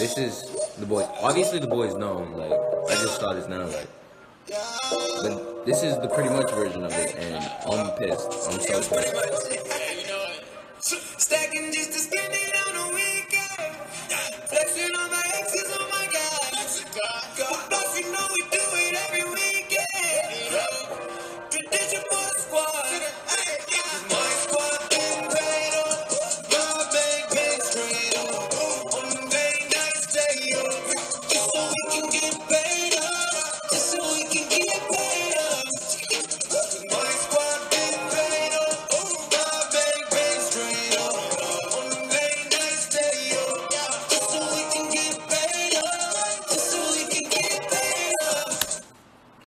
This is the boys. Obviously, the boys known. Like I just saw this now. Like, but this is the PRETTYMUCH version of it, and I'm pissed. I'm so pissed.